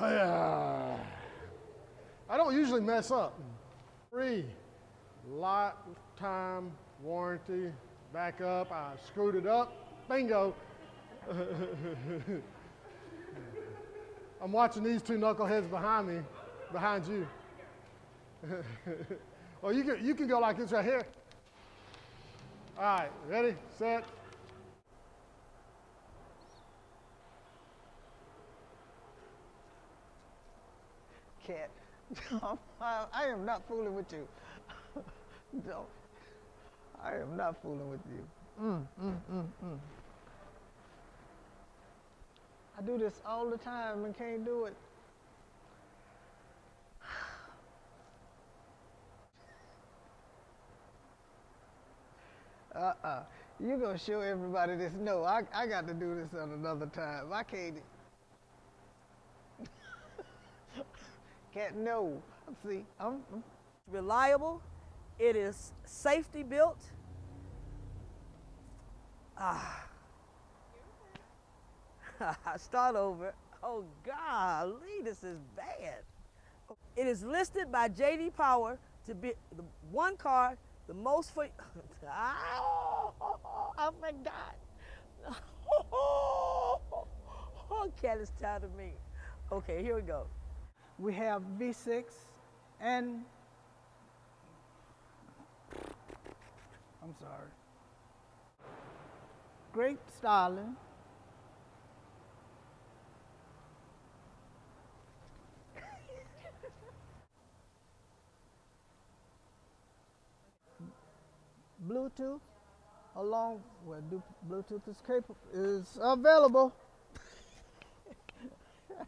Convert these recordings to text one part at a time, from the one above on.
I don't usually mess up. Free, lifetime warranty, back up. I screwed it up. Bingo. I'm watching these two knuckleheads behind me, behind you. well, oh, you can, you can go like this right here. All right, ready, set. Cat, I, I am not fooling with you. no, I am not fooling with you. Mm, mm, mm, mm. I do this all the time and can't do it. Uh-uh. You gonna show everybody this? No, I, I got to do this on another time. I can't. Can't no. See, I'm, I'm reliable. It is safety built. Ah. Start over. Oh, golly, this is bad. It is listed by J.D. Power to be the one car the most for. oh, I forgot. Oh, cat is tired of me. Okay, here we go. We have V6 and I'm sorry. Great styling. Bluetooth along with Bluetooth is capable is available.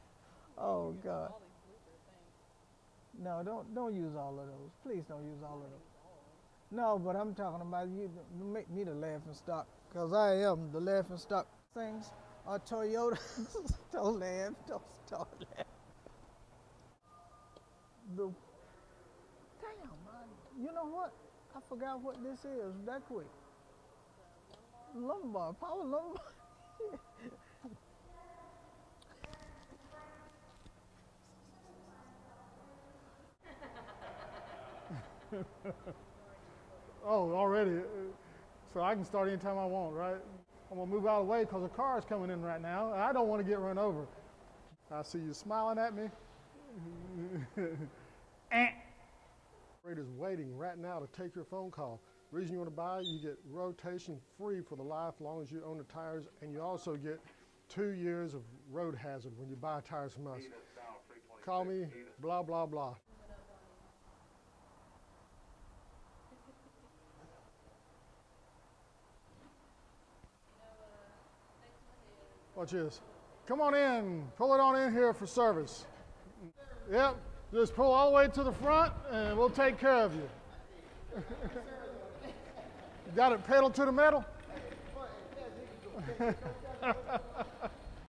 oh God. No, don't don't use all of those. Please don't use all of those. No, but I'm talking about you make me the laughing stock because I am the laughing stock. Things are Toyota. don't laugh. Don't start laughing. The damn, man. You know what? I forgot what this is that quick. Lumbar, power lumbar. oh, already. So I can start anytime I want, right? I'm gonna move out of the way because a car is coming in right now. I don't want to get run over. I see you smiling at me. eh. Operator's waiting right now to take your phone call. Reason you want to buy, you get rotation free for the life, long as you own the tires, and you also get two years of road hazard when you buy tires from us. Call me, blah, blah, blah. Watch this. Come on in. Pull it on in here for service. Yep. Just pull all the way to the front and we'll take care of you. you got it pedal to the metal?